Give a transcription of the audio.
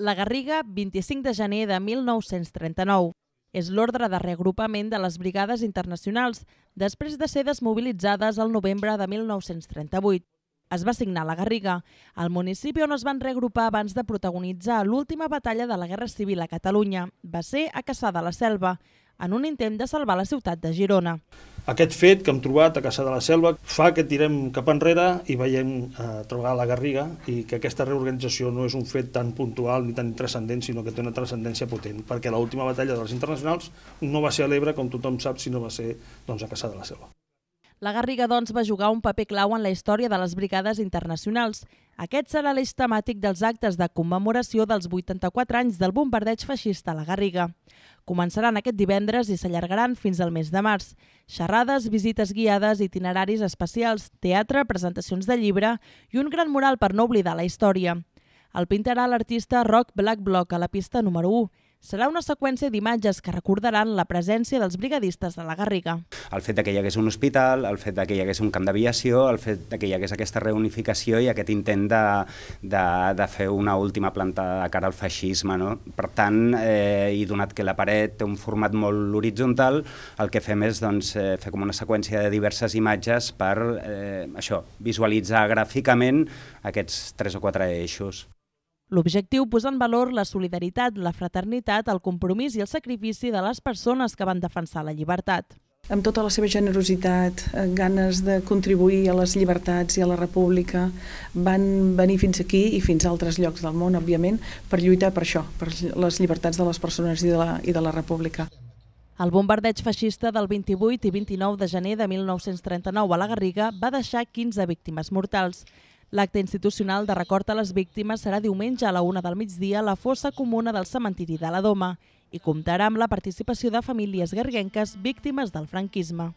La Garriga, 25 de gener de 1939. És l'ordre de reagrupament de les brigades internacionals després de ser desmobilitzades el novembre de 1938. Es va signar la Garriga, el municipi on es van reagrupar abans de protagonitzar l'última batalla de la Guerra Civil a Catalunya. Va ser a Caçà de la Selva, en un intent de salvar la ciutat de Girona. Aquest fet que hem trobat a Caçà de la Selva fa que tirem cap enrere i veiem eh, trobar la Garriga i que aquesta reorganització no és un fet tan puntual ni tan transcendent, sinó que té una transcendència potent, perquè l'última batalla de les internacionals no va ser a l'Ebre, com tothom sap, sinó va ser doncs, a Caçà de la Selva. La Garriga, doncs, va jugar un paper clau en la història de les brigades internacionals. Aquest serà l'eix temàtic dels actes de commemoració dels 84 anys del bombardeig feixista a la Garriga. Començaran aquest divendres i s'allargaran fins al mes de març. Xerrades, visites guiades, itineraris especials, teatre, presentacions de llibre i un gran mural per no oblidar la història. El pintarà l'artista Rock Black Block a la pista número 1 serà una seqüència d'imatges que recordaran la presència dels brigadistes de la Garriga. El fet que hi hagués un hospital, el fet que hi hagués un camp d'aviació, el fet que hi hagués aquesta reunificació i aquest intent de, de, de fer una última planta de cara al feixisme. No? Per tant, eh, i donat que la paret té un format molt horitzontal, el que fem és doncs, eh, fer com una seqüència de diverses imatges per eh, això visualitzar gràficament aquests tres o quatre eixos. L'objectiu posa en valor la solidaritat, la fraternitat, el compromís i el sacrifici de les persones que van defensar la llibertat. Amb tota la seva generositat, eh, ganes de contribuir a les llibertats i a la república, van venir fins aquí i fins a altres llocs del món, òbviament, per lluitar per això, per les llibertats de les persones i de la, i de la república. El bombardeig feixista del 28 i 29 de gener de 1939 a la Garriga va deixar 15 víctimes mortals. L'acte institucional de record a les víctimes serà diumenge a la una del migdia a la fossa comuna del cementiri de la Doma i comptarà amb la participació de famílies garguenques víctimes del franquisme.